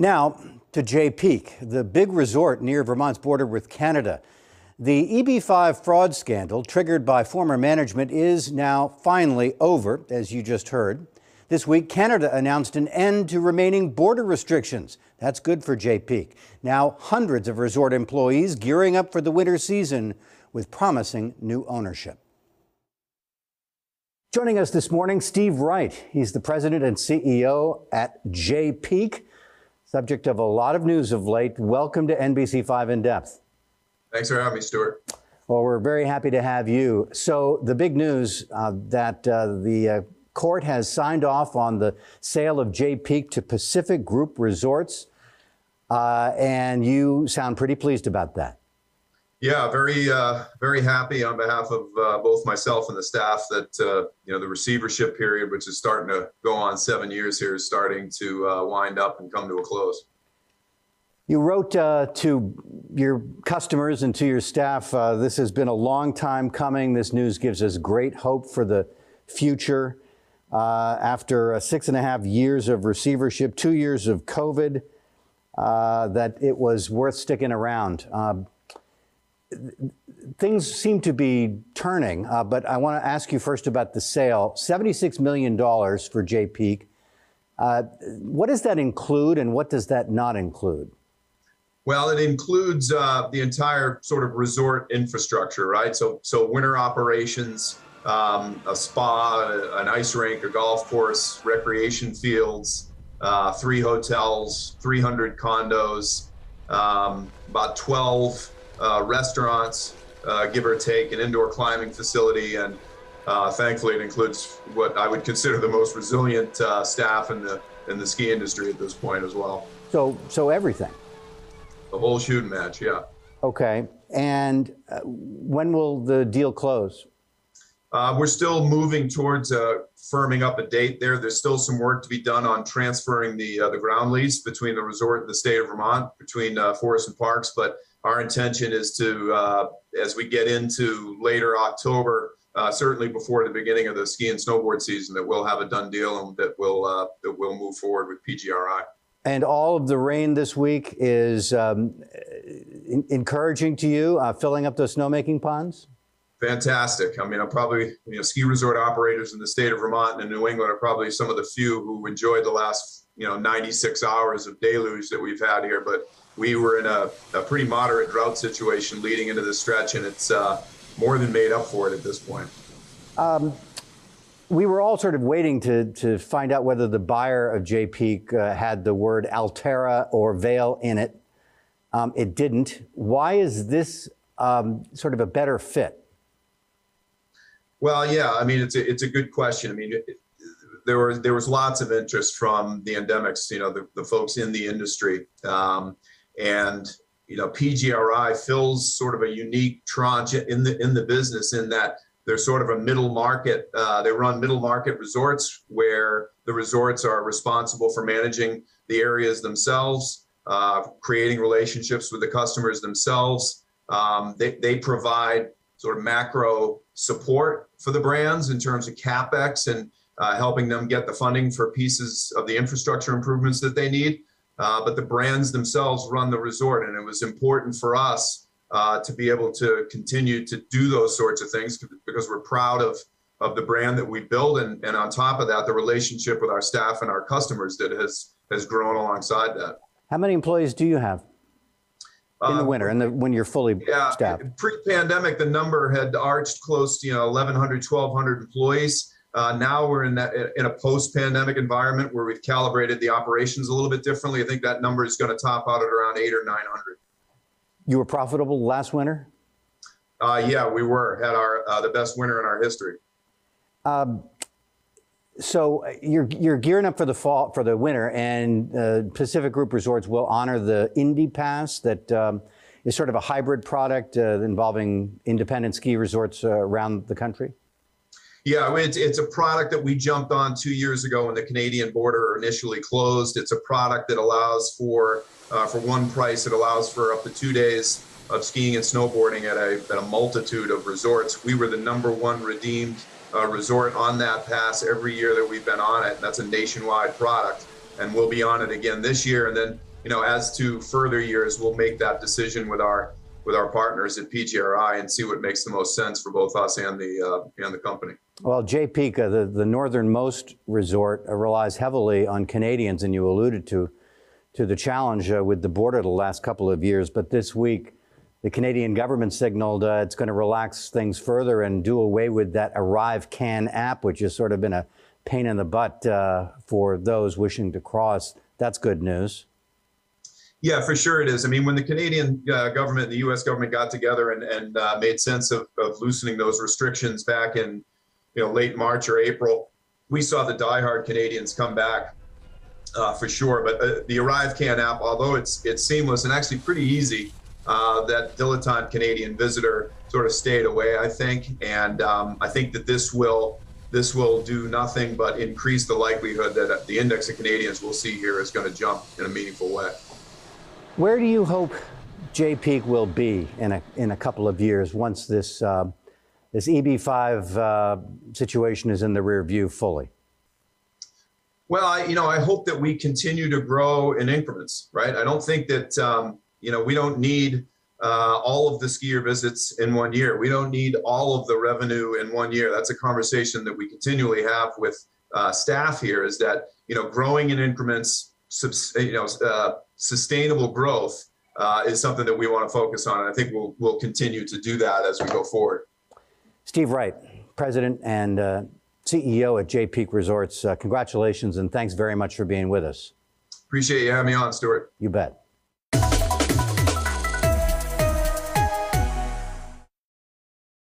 Now to Jay Peak, the big resort near Vermont's border with Canada. The EB5 fraud scandal, triggered by former management, is now finally over, as you just heard. This week, Canada announced an end to remaining border restrictions. That's good for Jay Peak. Now, hundreds of resort employees gearing up for the winter season with promising new ownership. Joining us this morning, Steve Wright. He's the president and CEO at Jay Peak subject of a lot of news of late. Welcome to NBC5 In Depth. Thanks for having me, Stewart. Well, we're very happy to have you. So, the big news uh, that uh, the uh, court has signed off on the sale of Jay Peak to Pacific Group Resorts, uh, and you sound pretty pleased about that. Yeah, very, uh, very happy on behalf of uh, both myself and the staff that uh, you know the receivership period, which is starting to go on seven years here, is starting to uh, wind up and come to a close. You wrote uh, to your customers and to your staff. Uh, this has been a long time coming. This news gives us great hope for the future. after six and a half years of receivership, two years of COVID, that it was worth sticking around things seem to be turning, uh, but I want to ask you first about the sale. $76 million for Jay Peak. Uh, what does that include and what does that not include? Well, it includes uh, the entire sort of resort infrastructure, right? So, so winter operations, um, a spa, an ice rink, a golf course, recreation fields, uh, three hotels, 300 condos, um, about 12 uh, restaurants, uh, give or take, an indoor climbing facility, and uh, thankfully it includes what I would consider the most resilient uh, staff in the in the ski industry at this point as well. So, so everything. The whole shooting match, yeah. Okay, and uh, when will the deal close? Uh, we're still moving towards uh, firming up a date there. There's still some work to be done on transferring the uh, the ground lease between the resort and the state of Vermont, between uh, Forest and Parks. But our intention is to, uh, as we get into later October, uh, certainly before the beginning of the ski and snowboard season, that we'll have a done deal and that we'll uh, that we'll move forward with PGRI. And all of the rain this week is um, in- encouraging to you, uh, filling up those snowmaking ponds. Fantastic. I mean, I'm probably you know ski resort operators in the state of Vermont and New England are probably some of the few who enjoyed the last you know 96 hours of deluge that we've had here, but we were in a, a pretty moderate drought situation leading into this stretch, and it's uh, more than made up for it at this point. Um, we were all sort of waiting to, to find out whether the buyer of Jay Peak uh, had the word Alterra or Vail in it. Um, it didn't. Why is this um, sort of a better fit? Well, yeah, I mean, it's a, it's a good question. I mean, it, there was there was lots of interest from the endemics, you know, the, the folks in the industry. Um, and you know PGRI fills sort of a unique tranche in the in the business in that they're sort of a middle market. Uh, they run middle market resorts where the resorts are responsible for managing the areas themselves, uh, creating relationships with the customers themselves. Um, they, they provide sort of macro support for the brands in terms of capex and uh, helping them get the funding for pieces of the infrastructure improvements that they need uh, but the brands themselves run the resort. And it was important for us uh, to be able to continue to do those sorts of things because we're proud of, of the brand that we build. And, and on top of that, the relationship with our staff and our customers that has, has grown alongside that. How many employees do you have? in the uh, winter and when you're fully yeah, staffed? Pre-pandemic, the number had arched close to you know 1,100, 1,200 employees. Uh, now we're in that in a post-pandemic environment where we've calibrated the operations a little bit differently. I think that number is going to top out at around eight or nine hundred. You were profitable last winter. Uh, yeah, we were had our uh, the best winter in our history. Um, so uh, you're you're gearing up for the fall for the winter, and uh, Pacific Group Resorts will honor the Indy Pass that um, is sort of a hybrid product uh, involving independent ski resorts uh, around the country. Yeah, it's, it's a product that we jumped on two years ago when the Canadian border initially closed. It's a product that allows for, uh, for one price, it allows for up to two days of skiing and snowboarding at a, at a multitude of resorts. We were the number one redeemed uh, resort on that pass every year that we've been on it. And that's a nationwide product. And we'll be on it again this year. And then you know, as to further years, we'll make that decision with our with our partners at PGRI and see what makes the most sense for both us and the uh, and the company. Well, Jay uh, the, the northernmost resort, uh, relies heavily on Canadians, and you alluded to to the challenge uh, with the border the last couple of years. But this week, the Canadian government signaled uh, it's going to relax things further and do away with that ArriveCAN app, which has sort of been a pain in the butt uh, for those wishing to cross. That's good news. Yeah, for sure it is. I mean, when the Canadian uh, government and the U.S. government got together and, and uh, made sense of, of loosening those restrictions back in, you know, late March or April, we saw the diehard Canadians come back uh, for sure. But uh, the ArriveCAN app, although it's it's seamless and actually pretty easy, uh, that dilettante Canadian visitor sort of stayed away, I think, and um, I think that this will this will do nothing but increase the likelihood that the index of Canadians we'll see here is going to jump in a meaningful way. Where do you hope Peak will be in a, in a couple of years once this, uh, this EB5 uh, situation is in the rear view fully? Well, I, you know, I hope that we continue to grow in increments, right? I don't think that, um, you know, we don't need uh, all of the skier visits in one year. We don't need all of the revenue in one year. That's a conversation that we continually have with uh, staff here is that, you know, growing in increments, subs- you know, uh, sustainable growth uh, is something that we want to focus on. And I think we'll, we'll continue to do that as we go forward. Steve Wright, President and uh, CEO at Jay Peak Resorts, uh, congratulations and thanks very much for being with us. Appreciate you having me on, Stewart. You bet.